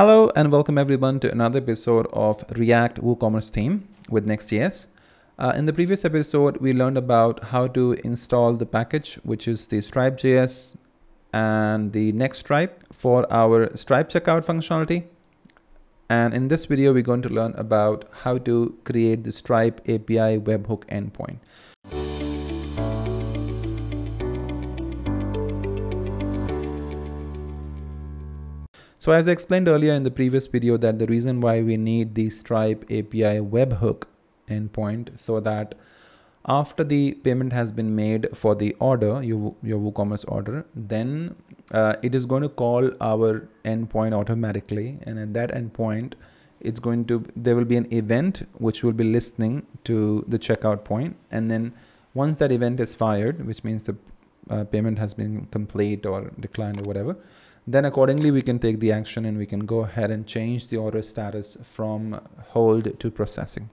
Hello and welcome everyone to another episode of React WooCommerce theme with Next.js. Uh, in the previous episode, we learned about how to install the package, which is the Stripe.js and the Next Stripe for our Stripe checkout functionality. And in this video, we're going to learn about how to create the Stripe API webhook endpoint. So as I explained earlier in the previous video that the reason why we need the Stripe API webhook endpoint so that after the payment has been made for the order, your, your WooCommerce order, then uh, it is going to call our endpoint automatically. And at that endpoint, it's going to, there will be an event which will be listening to the checkout point. And then once that event is fired, which means the uh, payment has been complete or declined or whatever, then accordingly we can take the action and we can go ahead and change the order status from hold to processing.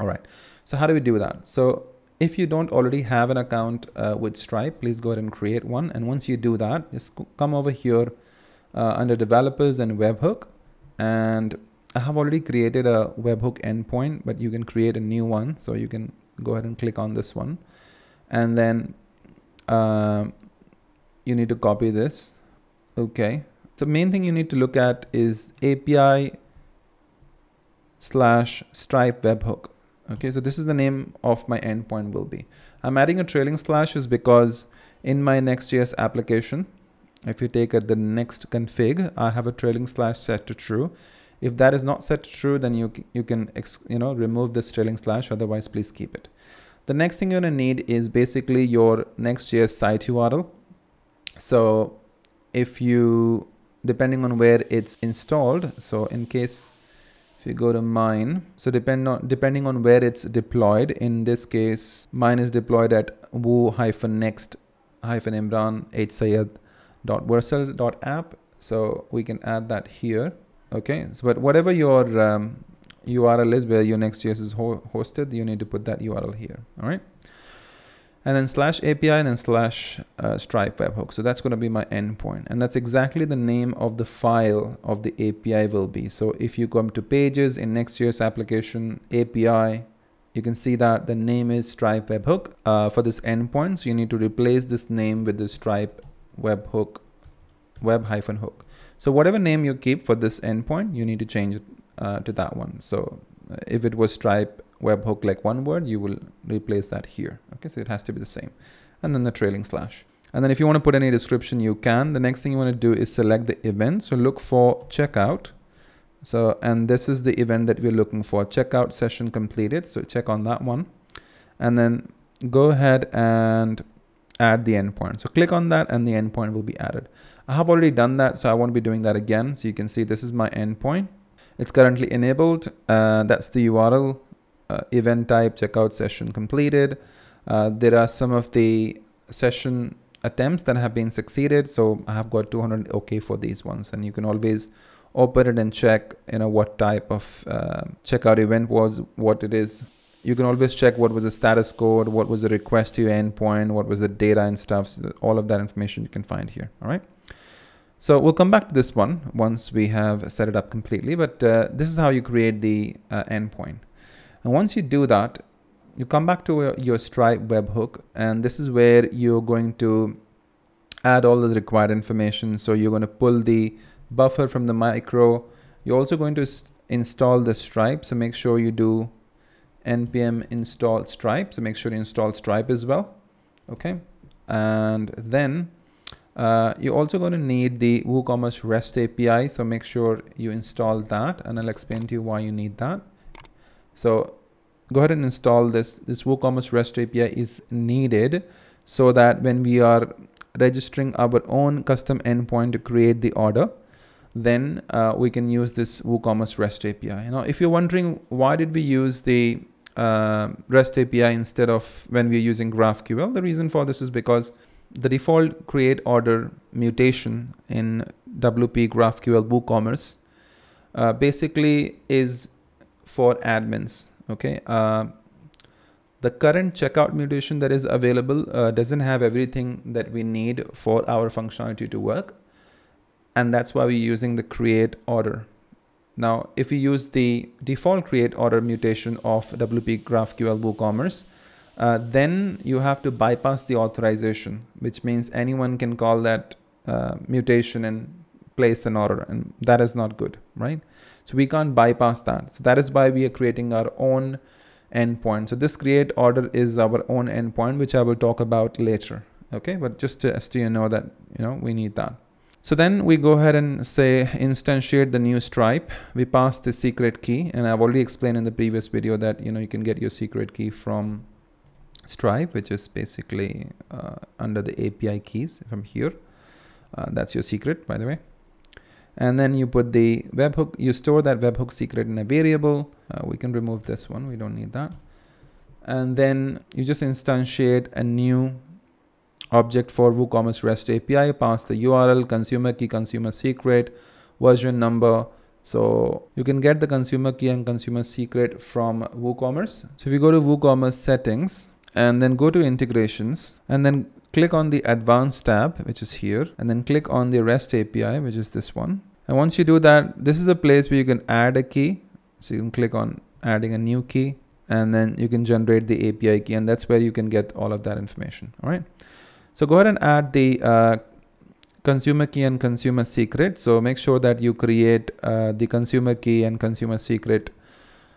All right. So how do we do that? So if you don't already have an account uh, with stripe please go ahead and create one. And once you do that just come over here uh, under developers and webhook. And I have already created a webhook endpoint but you can create a new one. So you can go ahead and click on this one. And then uh, you need to copy this Okay. So main thing you need to look at is API slash Stripe webhook. Okay, so this is the name of my endpoint will be. I'm adding a trailing slash is because in my Next.js application, if you take at the next config, I have a trailing slash set to true. If that is not set to true, then you, you can you know remove this trailing slash, otherwise please keep it. The next thing you're gonna need is basically your Next.js site URL. So if you depending on where it's installed so in case if you go to mine so depend on depending on where it's deployed in this case mine is deployed at woo hyphen next hyphen imran dot vercel dot app. So we can add that here okay? So but whatever your um, url is where your next.js is ho hosted you need to put that url here all right and then slash API and then slash uh, Stripe webhook. So that's going to be my endpoint. And that's exactly the name of the file of the API will be. So if you come to pages in Next.js application API, you can see that the name is Stripe webhook uh, for this endpoint. So you need to replace this name with the Stripe webhook web hyphen hook. So whatever name you keep for this endpoint, you need to change it uh, to that one. So uh, if it was Stripe webhook like one word, you will replace that here. Okay, so it has to be the same. And then the trailing slash. And then if you want to put any description, you can. The next thing you want to do is select the event. So look for checkout. So, and this is the event that we're looking for, checkout session completed. So check on that one. And then go ahead and add the endpoint. So click on that and the endpoint will be added. I have already done that, so I won't be doing that again. So you can see this is my endpoint. It's currently enabled. Uh, that's the URL uh, event type checkout session completed. Uh, there are some of the session attempts that have been succeeded. So I have got 200 OK for these ones. And you can always open it and check, you know, what type of uh, checkout event was, what it is. You can always check what was the status code, what was the request to your endpoint, what was the data and stuff. So all of that information you can find here. All right. So we'll come back to this one once we have set it up completely, but uh, this is how you create the uh, endpoint. And once you do that, you come back to your Stripe webhook, and this is where you're going to add all the required information. So you're going to pull the buffer from the micro. You're also going to install the Stripe. So make sure you do npm install Stripe. So make sure you install Stripe as well. Okay. And then uh, you're also going to need the WooCommerce REST API. So make sure you install that and I'll explain to you why you need that. So go ahead and install this. This WooCommerce REST API is needed so that when we are registering our own custom endpoint to create the order, then uh, we can use this WooCommerce REST API. Now, if you're wondering why did we use the uh, REST API instead of when we're using GraphQL, the reason for this is because the default create order mutation in WP GraphQL WooCommerce uh, basically is for admins. Okay. Uh, the current checkout mutation that is available uh, doesn't have everything that we need for our functionality to work. And that's why we're using the create order. Now, if we use the default create order mutation of WP GraphQL WooCommerce, uh, then you have to bypass the authorization, which means anyone can call that uh, mutation and place an order, and that is not good, right? So we can't bypass that. So that is why we are creating our own endpoint. So this create order is our own endpoint, which I will talk about later. Okay, but just to, as to you know that you know we need that. So then we go ahead and say instantiate the new stripe. We pass the secret key, and I've already explained in the previous video that you know you can get your secret key from Stripe, which is basically uh, under the API keys from here. Uh, that's your secret, by the way. And then you put the webhook, you store that webhook secret in a variable. Uh, we can remove this one, we don't need that. And then you just instantiate a new object for WooCommerce REST API, pass the URL, consumer key, consumer secret, version number. So you can get the consumer key and consumer secret from WooCommerce. So if you go to WooCommerce settings and then go to integrations and then click on the advanced tab, which is here, and then click on the REST API, which is this one. And once you do that, this is a place where you can add a key. So you can click on adding a new key and then you can generate the API key and that's where you can get all of that information. All right. So go ahead and add the uh, consumer key and consumer secret. So make sure that you create uh, the consumer key and consumer secret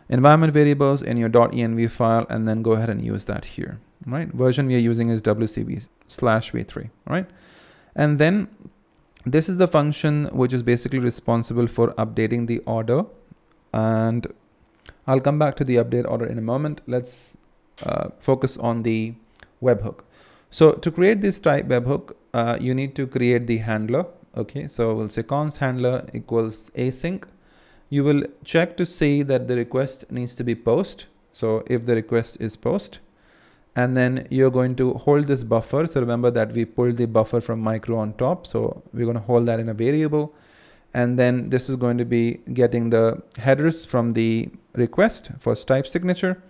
environment variables in your .env file and then go ahead and use that here. Right. Version we are using is WCB slash v3. right? And then this is the function which is basically responsible for updating the order and I'll come back to the update order in a moment. Let's uh, focus on the webhook. So to create this type webhook, uh, you need to create the handler. Okay, so we'll say const handler equals async. You will check to see that the request needs to be post. So if the request is post, and then you're going to hold this buffer. So remember that we pulled the buffer from micro on top. So we're going to hold that in a variable. And then this is going to be getting the headers from the request for stripe signature.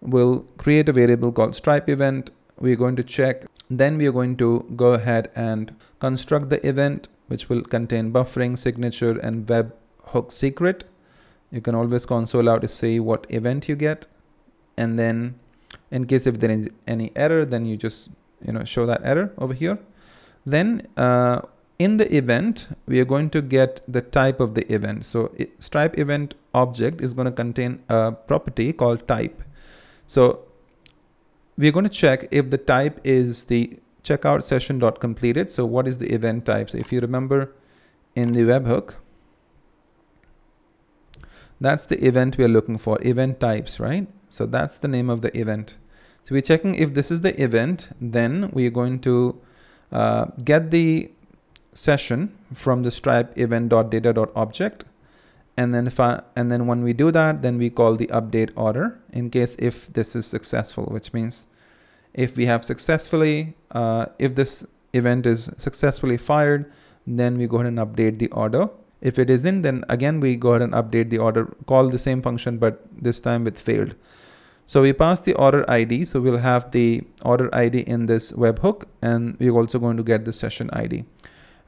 We'll create a variable called stripe event we're going to check then we are going to go ahead and construct the event which will contain buffering signature and webhook secret you can always console out to see what event you get and then in case if there is any error then you just you know show that error over here then uh, in the event we are going to get the type of the event so it, stripe event object is going to contain a property called type so we're going to check if the type is the checkout session dot completed. So what is the event type? So if you remember in the webhook, that's the event we're looking for, event types, right? So that's the name of the event. So we're checking if this is the event, then we're going to uh, get the session from the stripe event.data.object and then if I, and then when we do that then we call the update order in case if this is successful which means if we have successfully uh, if this event is successfully fired then we go ahead and update the order if it isn't then again we go ahead and update the order call the same function but this time with failed so we pass the order ID so we'll have the order ID in this webhook and we're also going to get the session ID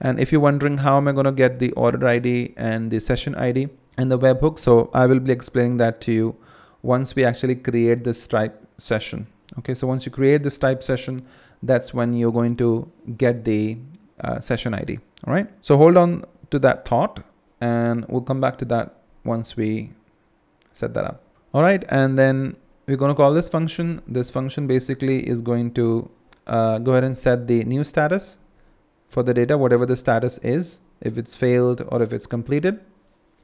and if you're wondering how am I going to get the order ID and the session ID and the webhook, so I will be explaining that to you once we actually create this Stripe session. Okay, so once you create this Stripe session, that's when you're going to get the uh, session ID. All right, so hold on to that thought and we'll come back to that once we set that up. All right, and then we're going to call this function. This function basically is going to uh, go ahead and set the new status for the data, whatever the status is, if it's failed or if it's completed.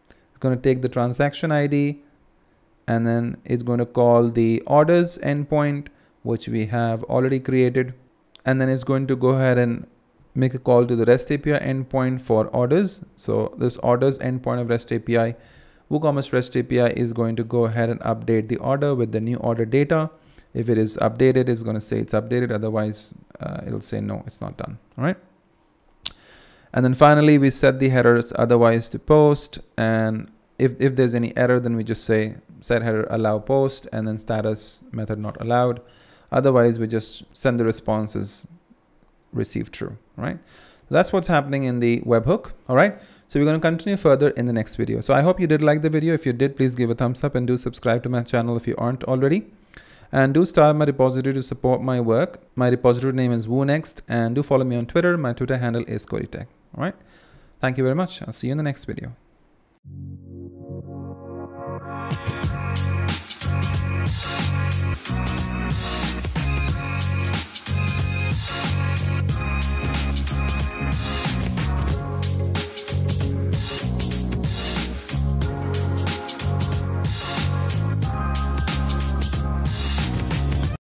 It's going to take the transaction ID and then it's going to call the orders endpoint, which we have already created. And then it's going to go ahead and make a call to the REST API endpoint for orders. So this orders endpoint of REST API, WooCommerce REST API is going to go ahead and update the order with the new order data. If it is updated, it's going to say it's updated. Otherwise, uh, it'll say no, it's not done. All right. And then finally, we set the headers otherwise to post. And if, if there's any error, then we just say set header allow post and then status method not allowed. Otherwise, we just send the responses received true, right? That's what's happening in the webhook. All right. So we're going to continue further in the next video. So I hope you did like the video. If you did, please give a thumbs up and do subscribe to my channel if you aren't already. And do start my repository to support my work. My repository name is WooNext and do follow me on Twitter. My Twitter handle is Codeytek. All right. Thank you very much. I'll see you in the next video.